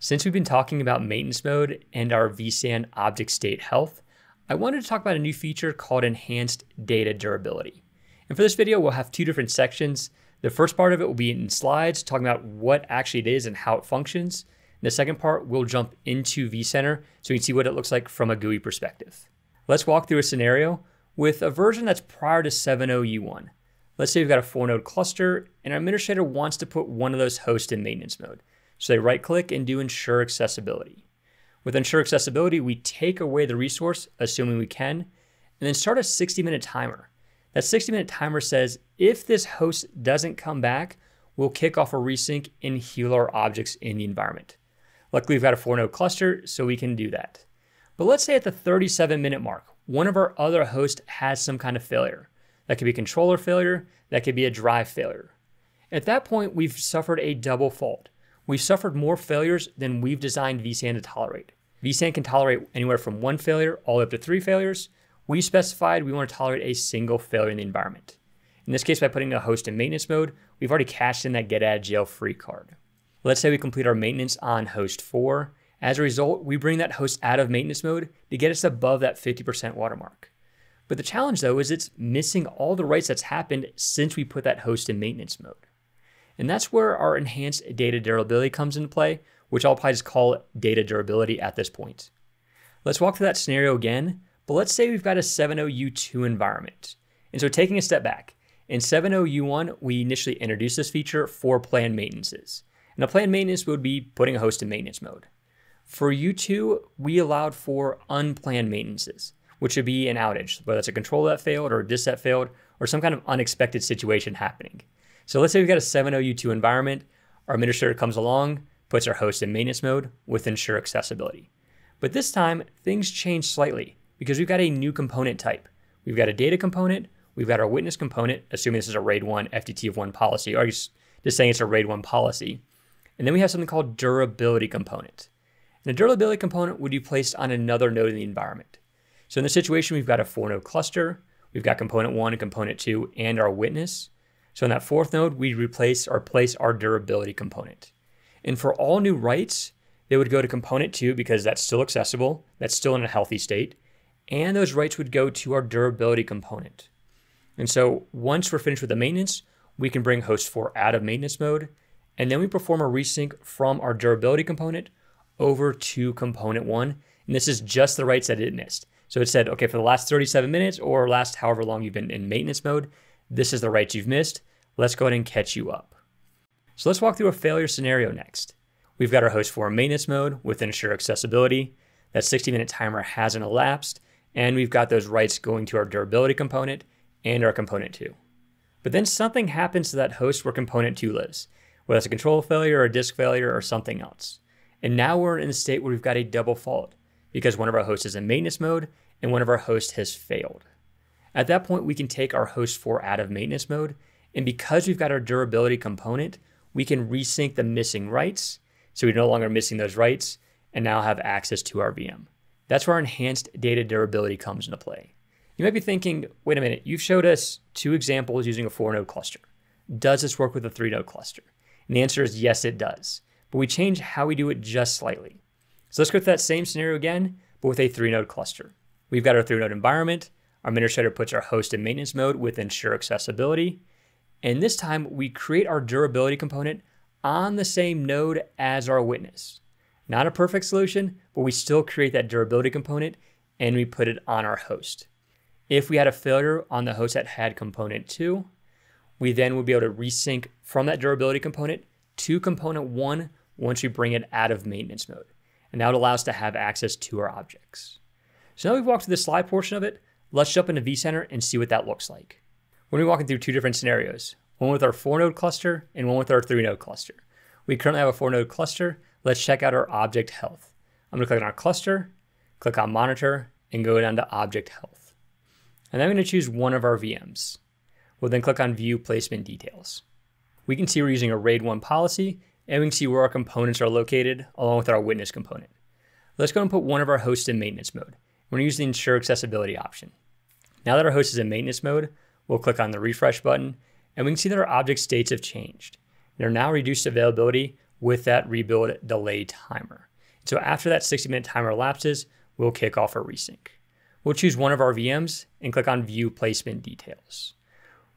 Since we've been talking about maintenance mode and our vSAN object state health, I wanted to talk about a new feature called enhanced data durability. And for this video, we'll have two different sections. The first part of it will be in slides, talking about what actually it is and how it functions. And the second part, we'll jump into vCenter so you can see what it looks like from a GUI perspective. Let's walk through a scenario with a version that's prior to 7.0U1. Let's say we've got a four node cluster and our administrator wants to put one of those hosts in maintenance mode. So they right click and do ensure accessibility. With ensure accessibility, we take away the resource, assuming we can, and then start a 60 minute timer. That 60 minute timer says if this host doesn't come back, we'll kick off a resync and heal our objects in the environment. Luckily, we've got a four node cluster, so we can do that. But let's say at the 37 minute mark, one of our other hosts has some kind of failure. That could be controller failure, that could be a drive failure. At that point, we've suffered a double fault. We've suffered more failures than we've designed vSAN to tolerate. vSAN can tolerate anywhere from one failure all the way up to three failures. We specified we want to tolerate a single failure in the environment. In this case, by putting a host in maintenance mode, we've already cashed in that get out of jail free card. Let's say we complete our maintenance on host 4. As a result, we bring that host out of maintenance mode to get us above that 50% watermark. But the challenge though is it's missing all the writes that's happened since we put that host in maintenance mode. And that's where our enhanced data durability comes into play, which I'll probably just call data durability at this point. Let's walk through that scenario again, but let's say we've got a 7.0U2 environment. And so taking a step back, in 7.0U1, we initially introduced this feature for planned maintenances. And a planned maintenance would be putting a host in maintenance mode. For U2, we allowed for unplanned maintenances which would be an outage, whether it's a controller that failed or a disk that failed or some kind of unexpected situation happening. So let's say we've got a 7.0U2 environment, our administrator comes along, puts our host in maintenance mode with ensure accessibility. But this time, things change slightly because we've got a new component type. We've got a data component, we've got our witness component, assuming this is a RAID 1 FTT of 1 policy, or just, just saying it's a RAID 1 policy. And then we have something called durability component. And a durability component would be placed on another node in the environment. So in this situation, we've got a four node cluster, we've got component one and component two and our witness. So in that fourth node, we replace or place our durability component. And for all new writes, they would go to component two because that's still accessible, that's still in a healthy state. And those writes would go to our durability component. And so once we're finished with the maintenance, we can bring host 4 out of maintenance mode, and then we perform a resync from our durability component over to component 1. And this is just the writes that it missed. So it said, okay, for the last 37 minutes or last however long you've been in maintenance mode, this is the writes you've missed. Let's go ahead and catch you up. So let's walk through a failure scenario next. We've got our host 4 maintenance mode with ensure accessibility. That 60 minute timer hasn't elapsed, and we've got those writes going to our durability component and our component 2. But then something happens to that host where component 2 lives, whether it's a control failure or a disk failure or something else. And now we're in a state where we've got a double fault because one of our hosts is in maintenance mode and one of our hosts has failed. At that point, we can take our host 4 out of maintenance mode, and because we've got our durability component, we can resync the missing writes, so we're no longer missing those writes, and now have access to our VM. That's where enhanced data durability comes into play. You might be thinking, wait a minute, you've showed us two examples using a four node cluster. Does this work with a three node cluster? And the answer is yes, it does. But we change how we do it just slightly. So let's go through that same scenario again, but with a three node cluster. We've got our three node environment. Our administrator puts our host in maintenance mode with ensure accessibility. And this time we create our durability component on the same node as our witness. Not a perfect solution, but we still create that durability component and we put it on our host. If we had a failure on the host that had component two, we then would be able to resync from that durability component to component one once we bring it out of maintenance mode and now it allows us to have access to our objects. So now we've walked through the slide portion of it, let's jump into vCenter and see what that looks like. We're going to be walking through two different scenarios, one with our four node cluster and one with our three node cluster. We currently have a four node cluster. Let's check out our object health. I'm going to click on our cluster, click on monitor, and go down to object health. And then I'm going to choose one of our VMs. We'll then click on view placement details. We can see we're using a RAID 1 policy and we can see where our components are located along with our witness component. Let's go and put one of our hosts in maintenance mode. We're going to use the ensure accessibility option. Now that our host is in maintenance mode, we'll click on the refresh button and we can see that our object states have changed. They're now reduced availability with that rebuild delay timer. So after that 60 minute timer elapses, we'll kick off a resync. We'll choose one of our VMs and click on View Placement Details.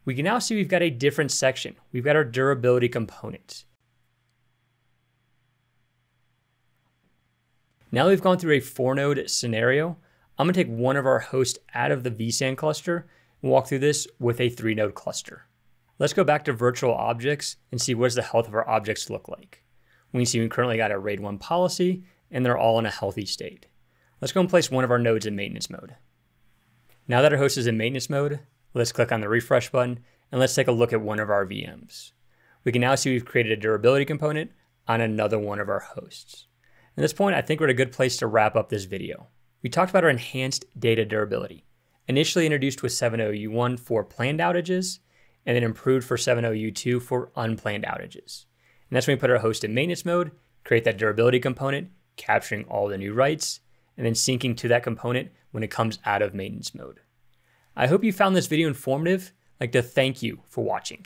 We can now see we've got a different section. We've got our durability component. Now we've gone through a four node scenario, I'm gonna take one of our hosts out of the vSAN cluster and walk through this with a three node cluster. Let's go back to virtual objects and see what does the health of our objects look like. We can see we currently got a RAID 1 policy and they're all in a healthy state. Let's go and place one of our nodes in maintenance mode. Now that our host is in maintenance mode, let's click on the refresh button and let's take a look at one of our VMs. We can now see we've created a durability component on another one of our hosts. At this point, I think we're at a good place to wrap up this video. We talked about our enhanced data durability, initially introduced with 7.0U1 for planned outages, and then improved for 7.0U2 for unplanned outages. And that's when we put our host in maintenance mode, create that durability component, capturing all the new writes, and then syncing to that component when it comes out of maintenance mode. I hope you found this video informative. I'd like to thank you for watching.